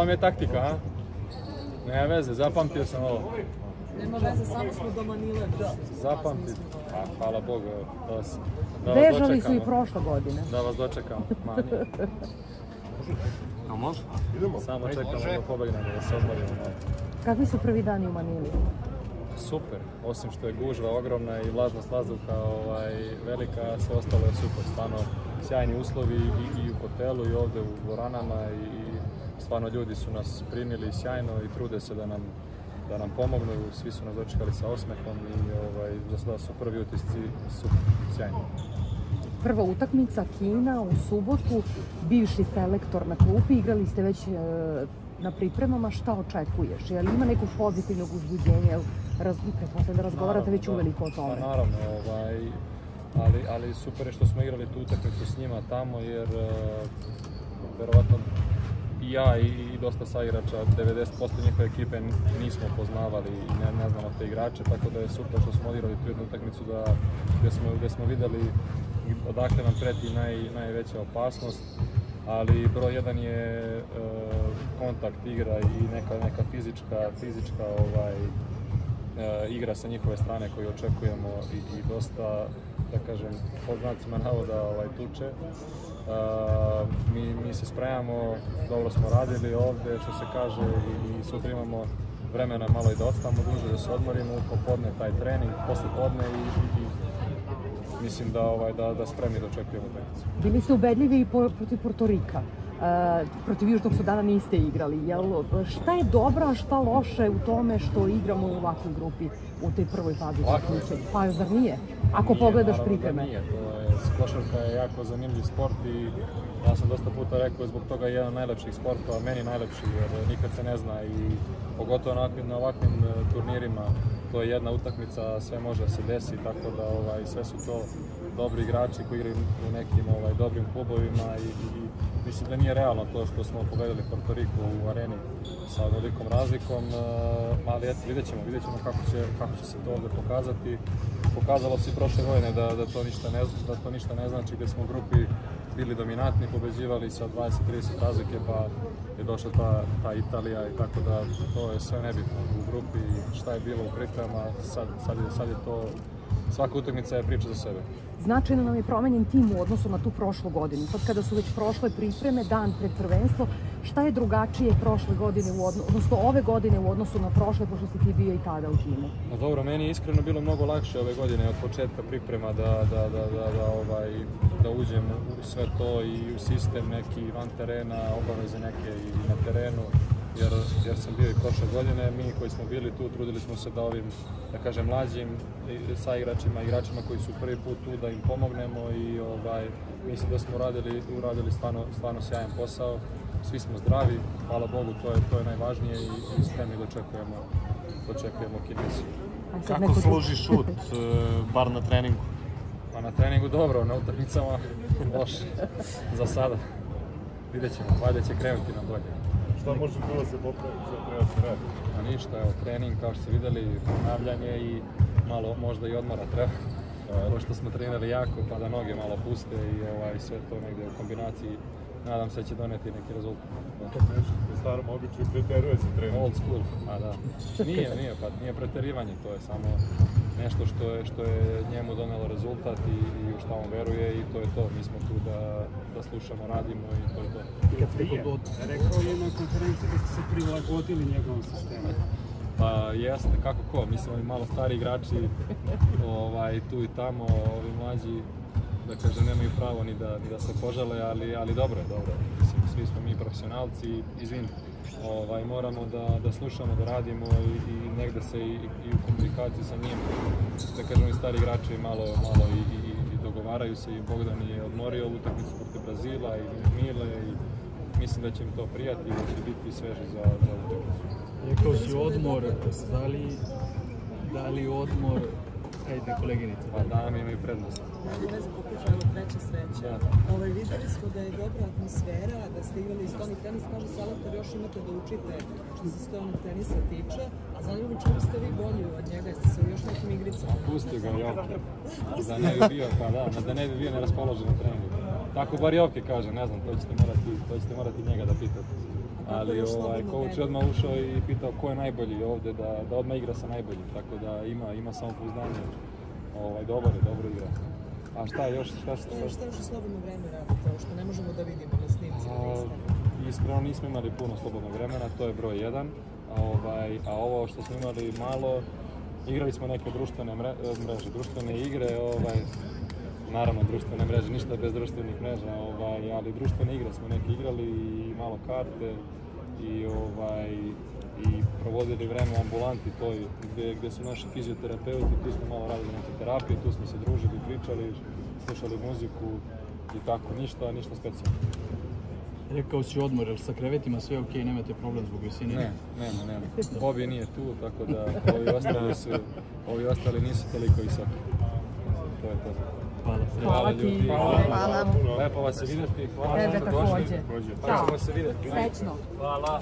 vam je taktika, a? Nema veze, zapamtio sam ovo. Nema veze, samo smo do Manile došli. Zapamtite. A, hvala Bogu, evo, da vas, da vas Bežali su i dočekamo. prošle godine. Da vas dočekam. Ma, nije. A može? Samo čekamo da pobegnemo, da se odmorimo. Kakvi su prvi dani u Manili? Super, osim što je gužva ogromna i vlažnost vazduha ovaj, velika, sve ostalo je super. Stvarno sjajni uslovi i, i u hotelu i ovde u dvoranama i, i stvarno ljudi su nas primili sjajno i trude se da nam da nam pomognu, svi su nas dočekali sa osmehom i ovaj, za sada su prvi utisci super, sjajni. Prva utakmica Kina u subotu, bivši selektor na klupi, igrali ste već e, na pripremama, šta očekuješ? Je li ima nekog pozitivnog uzbuđenja? Raz, da razgovarate već da. uveliko o tome. Pa naravno, ovaj, ali, ali super je što smo igrali tu utakmicu s njima tamo, jer uh, verovatno i ja i, i dosta saigrača, 90% njihove ekipe nismo poznavali i ne, ne znamo te igrače, tako da je super što smo odigrali tu jednu utakmicu da, gde, smo, gde smo videli odakle nam preti naj, najveća opasnost, ali broj jedan je e, kontakt igra i neka, neka fizička, fizička ovaj, igra sa njihove strane koju očekujemo i, i dosta, da kažem, pod znacima navoda ovaj, tuče. E, mi, mi se spremamo, dobro smo radili ovde, što se kaže, i, i sutra imamo vremena malo i da odstavamo duže, da se odmorimo, popodne taj trening, posle podne i, i, i mislim da, ovaj, da, da spremni da očekujemo utakmicu. Bili ste ubedljivi i po- protiv Portorika. E, protiv Južnog Sudana niste igrali. Jel, šta je dobro, a šta loše u tome što igramo u ovakvoj grupi u toj prvoj fazi Lako je. Pa zar nije? Ako Nije, pogledaš da pripreme. Nije, to je, košarka je jako zanimljiv sport i ja sam dosta puta rekao zbog toga je jedan od najlepših sportova, meni najlepši jer nikad se ne zna i pogotovo na ovakvim, na ovakvim e, turnirima to je jedna utakmica, sve može da se desi, tako da ovaj, sve su to dobri igrači koji igraju u nekim ovaj, dobrim klubovima i, i, mislim da nije realno to što smo pobedili Porto Riko u areni sa velikom razlikom, e, ali eto, vidjet ćemo, vidjet ćemo kako će, kako će se to ovde pokazati. Pokazalo se i prošle godine da, da, to ništa ne, da to ništa ne znači, gde smo u grupi bili dominantni, pobeđivali sa 20-30 razlike, pa je došla ta, ta Italija i tako da to je sve nebitno u grupi šta je bilo u pripremama, sad, sad, je, sad je to, svaka utakmica je priča za sebe. Značajno nam je promenjen tim u odnosu na tu prošlu godinu. Sad kada su već prošle pripreme, dan pred prvenstvo, šta je drugačije prošle godine, u odno, odnosno ove godine u odnosu na prošle, pošto si ti bio i tada u timu? No dobro, meni je iskreno bilo mnogo lakše ove godine od početka priprema da, da, da, da, da, ovaj, da uđem u sve to i u sistem neki van terena, obaveze neke i na terenu, jer, jer sam bio i prošle godine. Mi koji smo bili tu, trudili smo se da ovim, da kažem, mlađim sa igračima, igračima koji su prvi put tu, da im pomognemo i ovaj, mislim da smo uradili, uradili stvarno, stvarno sjajan posao. Svi smo zdravi, hvala Bogu, to je, to je najvažnije i, i spremni da očekujemo, da očekujemo sad Kako služi šut, e, bar na treningu? Pa na treningu dobro, na utakmicama loše. Za sada. Vidjet ćemo, valjda će krenuti na bolje. Šta može tu da se popravi, šta treba da se radi? A ništa, evo, trening, kao što ste videli, ponavljanje i malo možda i odmora treba. Pošto smo trenirali jako, pa da noge malo puste i ovaj, sve to negde u kombinaciji. Nadam se da će doneti neki rezultat. Kad nešto po starom običaju preteruje se trening. Old school, a da. Nije, nije, pa nije preterivanje, to je samo nešto što je, što je njemu donelo rezultat i, i u šta on veruje i to je to. Mi smo tu da, da slušamo, radimo i to je to. Prije, rekao je na konferenciji da ste se prilagodili njegovom sistemu. Pa jeste, kako ko, mislim ovi malo stari igrači ovaj, tu i tamo, ovi mlađi da kažem nemaju pravo ni da, ni da se požale, ali, ali dobro je, dobro. Mislim, svi smo mi profesionalci, izvin, ovaj, moramo da, da slušamo, da radimo i, i negde se i, i u komunikaciji sa njim, da kažem i stari igrači malo, malo i, i, i dogovaraju se i Bogdan je odmorio ovu utakmicu protiv Brazila i Mile i mislim da će im to prijati i da će biti sveži za, za utakmicu. Rekao si odmor, da li, da li odmor, ajde koleginica, Pa da, mi imaju prednost. Nema veze, pokušajmo treće sreće. Da. Ovaj, videli smo da je dobra atmosfera, da ste igrali stoni tenis, kaže selektor, još imate da učite što se stonog tenisa tiče, a zanima me čemu ste vi bolji od njega, jeste se u još nekim igricama? Pusti ga Jovke. Da ne bi bio, pa da, da ne bi bio neraspoložen na treningu. Tako bar Jovke kaže, ne znam, to ćete morati, to ćete morati njega da pitate. Ali ovaj, coach je odmah ušao i pitao ko je najbolji ovde, da, da odmah igra sa najboljim. Tako da ima, ima samopouzdanje. Ovaj, dobar je, dobro igra. A šta još, šta, šta, Šta, šta, šta još u slobodno vreme radite, ovo što ne možemo da vidimo na snimcima na A, Instagramu? iskreno nismo imali puno slobodnog vremena, to je broj jedan. A, ovaj, a ovo što smo imali malo, igrali smo neke društvene mre, mreže, društvene igre, ovaj, naravno društvene mreže, ništa bez društvenih mreža, ovaj, ali društvene igre smo neke igrali i malo karte i ovaj i provodili vreme u ambulanti toj gde, gde su naši fizioterapeuti, tu smo malo radili neke terapije, tu smo se družili, pričali, slušali muziku i tako, ništa, ništa specijalno. Rekao si odmor, jel sa krevetima sve ok, nemate problem zbog visine? Ne, nema, nema. Bobi nije tu, tako da ovi ostali su, ovi ostali nisu toliko visoki. To je to. Hvala. Hvala ti. Hvala. Lepo vas se vidjeti, hvala Tebe došli. takođe. Pa ćemo se vidjeti. Srećno. Hvala.